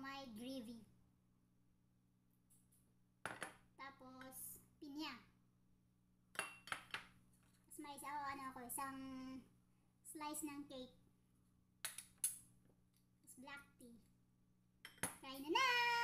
may gravy. Tapos, pinya. Tapos may isa, oh, ano ako, isang slice ng cake. Tapos black tea. Kain na na!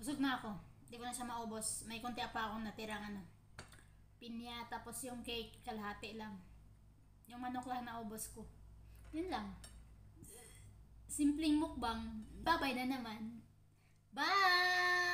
Busog na ako. Hindi ko na siya maubos. May konti pa akong natirang ano. Pinya, tapos yung cake, kalahati lang. Yung manok lang naubos ko. Yun lang. Simpleng mukbang. Babay na naman. Bye!